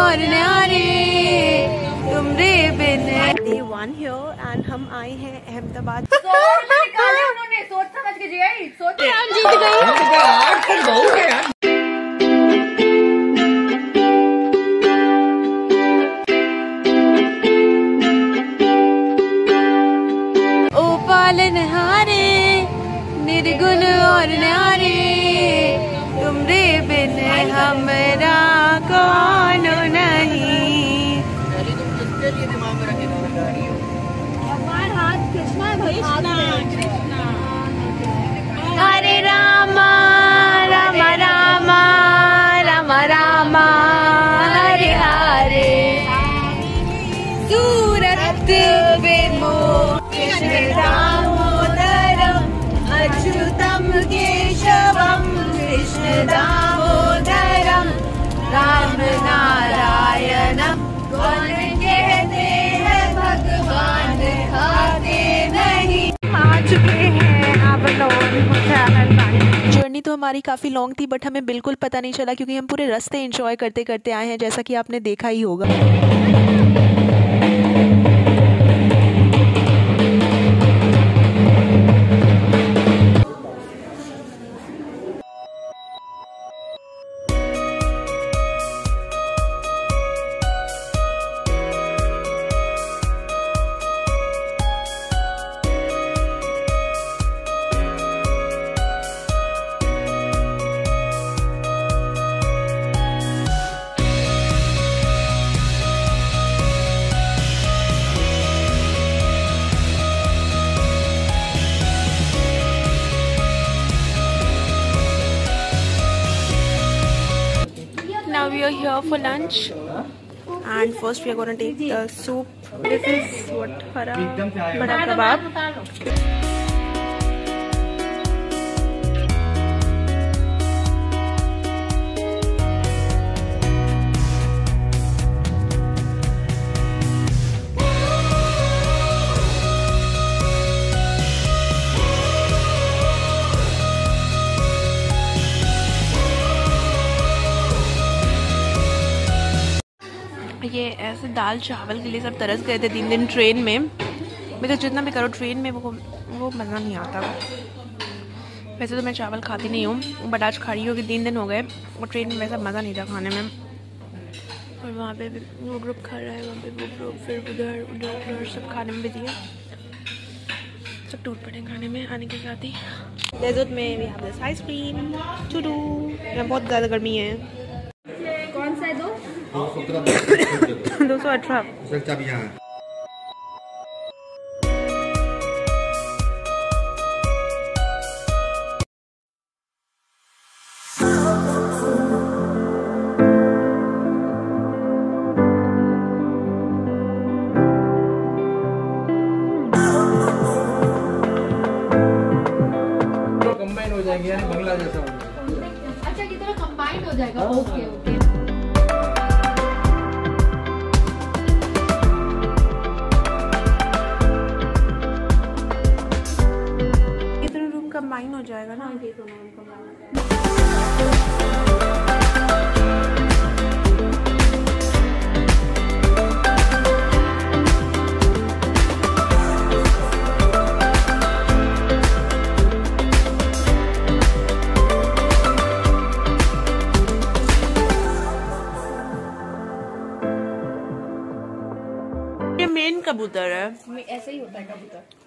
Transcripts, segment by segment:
और न्यारे तुमरे बिन। डे वन हियर एंड हम आए हैं अहमदाबाद। सोच समझ के जिया सोच। जीत गए तो हमारी काफ़ी लॉन्ग थी बट हमें बिल्कुल पता नहीं चला क्योंकि हम पूरे रास्ते इंजॉय करते करते आए हैं, जैसा कि आपने देखा ही होगा। We for lunch and first we are going to take the soup. This is what hara bada kebab. ये ऐसे दाल चावल के लिए सब तरस गए थे तीन दिन ट्रेन में। मैं तो जितना भी करो ट्रेन में वो वो मज़ा नहीं आता। वैसे तो मैं चावल खाती नहीं हूँ बट आज खा रही हूँ कि तीन दिन हो गए और ट्रेन में वैसा मज़ा नहीं था खाने में। और वहाँ पे भी वो ग्रुप खा रहा है, वहाँ पे वो ग्रुप फिर उधर उधर उधर सब खाने में बिज़ी है। सब टूट पड़े खाने में, आने के साथ ही। डेजर्ट में भी this आइसक्रीम टू डू बहुत ज़्यादा गर्मी है। दो सौ अठारह। चाबी यहाँ कंबाइन हो जाएँगे यानी बंगला जैसा अच्छा की तरह कंबाइंड हो जाएगा। ओके ओके कंबाइन हो जाएगा ना। ये दोनों कंबाइंड हो जाएगा मेन कबूतर है। ऐसे ही होता है कबूतर।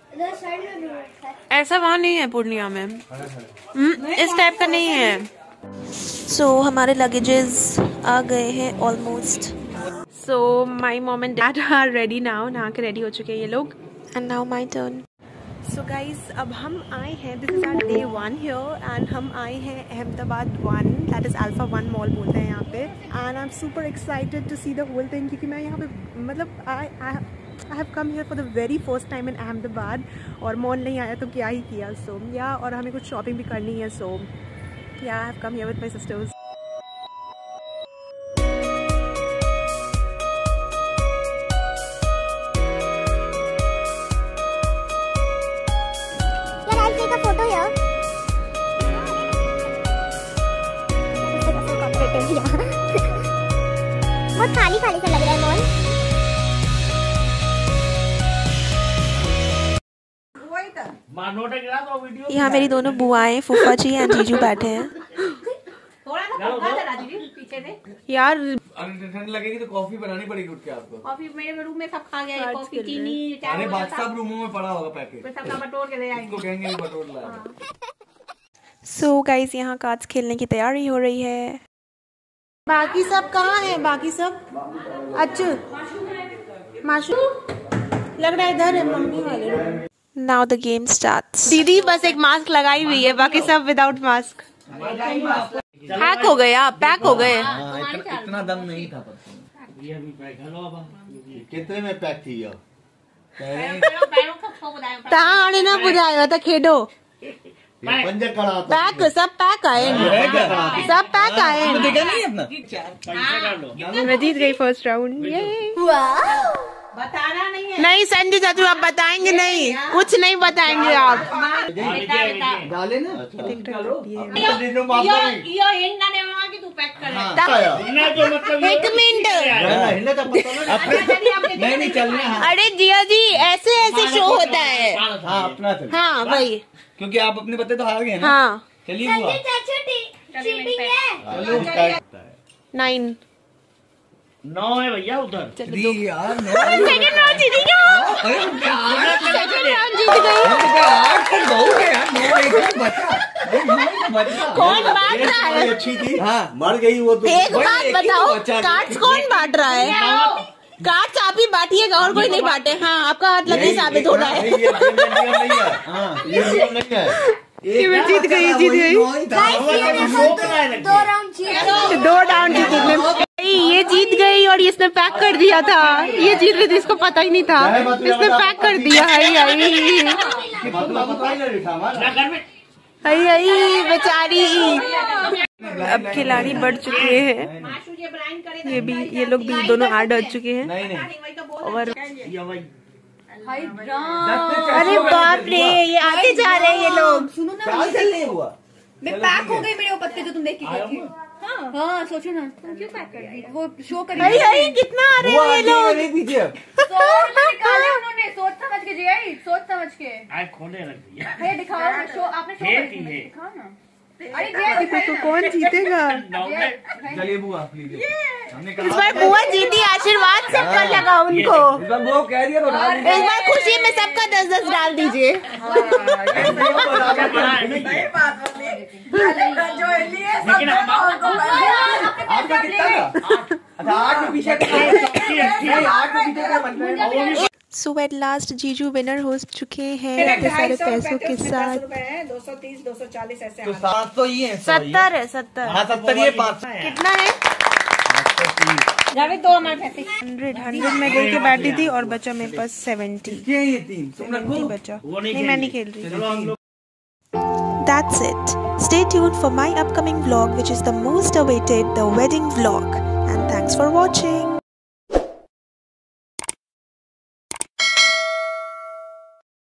ऐसा वहाँ नहीं है पूर्णिया में। हम्म, इस टाइप का नहीं है। सो so, हमारे लगेजेस आ गए हैं almost so my mom and dad are ready now नहा के रेडी हो चुके हैं ये लोग। And now my turn so guys अब हम आए हैं। This is our day one here and हम आए हैं Ahmedabad one that is alpha one mall बोलते हैं यहाँ पे। And I am super excited to see the whole thing क्योंकि मैं यहाँ पे मतलब I I have come here for the very first time in Ahmedabad और मॉल नहीं आया तो क्या ही किया सो so, या और हमें कुछ शॉपिंग भी करनी है so yeah I have come here my sisters यहाँ मेरी दोनों बुआएँ फूफा जी एंड जीजू बैठे हैं। यार अगर ठंड लगेगी तो कॉफ़ी बनानी पड़ेगी उठ के आपको। कॉफ़ी मेरे रूम में सब खा गया कॉफ़ी चीनी अरे चाय बादशाह रूमों में पड़ा होगा पैकेट। सब का बटोर के ले आएँगे। कहेंगे बटोर सो गाइस यहाँ कार्ड्स खेलने की तैयारी हो रही है। बाकी सब कहाँ है? बाकी सब? अच्छू माशू? लग रहा है इधर है मम्मी वाले। नाउ द गेम स्टार्ट्स दीदी बस एक मास्क लगाई हुई है बाकी सब विदाउट मास्क हैक हो गए आप पैक हो गए. इतना दम नहीं था कितने में पैक थी ये पैरों पैरों को खो बताया तहाँ आने ना बुझाएगा था। खेडो पैक सब पैक आए सब पैक आए देखा नहीं अपना? मैं जीत गई फ़र्स्ट राउंड बताना नहीं है। नहीं संजय चाचू आप बताएँगे नहीं कुछ नहीं बताएँगे आप। डाले ना। तू एक मिनट। चलना हाँ। अरे जिया जी ऐसे ऐसे शो होता है। हाँ अपना चल हाँ वही। क्योंकि आप अपने बत्ते तो हार गए हाँ चलिए है। नाइन नौ है भैया उधर। सेकंड राउंड जीत जीत गई है ही ही कौन बांट रहा है? अच्छी थी। हाँ। मर गई वो तो। एक बात तो बताओ। कार्ड्स कौन बांट रहा है? कार्ड्स आप ही बांटिएगा और कोई नहीं बांटे। हाँ आपका हाथ लगे साबित हो रहा है। ये है। हाँ नहीं है। ये मैं जीत गई जीत गई। दो राउंड जीत दो राउंड जीत गई और इसने पैक कर दिया था। ये जीत गई थी इसको पता ही नहीं था। इसने पैक कर दिया ही हाई हाई बेचारी। अब खिलाड़ी बढ़ चुके हैं। ये भी ये लोग भी दोनों ऐड हो चुके हैं। नहीं नहीं। वही तो बोल और अरे बाप रे ये आते जा रहे हैं ये लोग। सुनो ना चाल चल नहीं हुआ। मैं पैक हो गई मेरे वो पत्ते जो तुम देख के गई थी हाँ। हाँ सोचो ना। तुम क्यों पैक कर दी वो शो करी कितना आ रहे हैं ये लोग? नहीं पीछे सोच निकाले उन्होंने सोच समझ के जी आई सोच समझ के। आज खोले रख दिया भैया दिखाओ शो आपने शो करी है। दिखाओ ना। अरे जय तो कौन जीतेगा? चलिए बुआ प्लीज़ इस बार बुआ जीती आशीर्वाद सबका लगा उनको। इस बार कह रही है तो। इस बार खुशी में सबका दस दस डाल दीजिए। लेकिन आपका कितना था? अच्छा आठ में पीछे आठ में पीछे का सो एट लास्ट जीजू विनर हो चुके हैं इतने सारे पैसों के साथ। दो सौ तीस दो सौ चालीस ऐसे तो सात सौ ये। सत्तर है सत्तर। हाँ सत्तर ये पाँच कितना है? जावे दो हमारे पैसे। हंड्रेड हंड्रेड में गई के बैठी थी और बचा मेरे पास सेवेंटी ये ये तीन बचा। नहीं मैं नहीं खेल रही। चलो हम लोग That's it. Stay tuned for my upcoming vlog, which is the most awaited, the wedding vlog. And thanks for watching.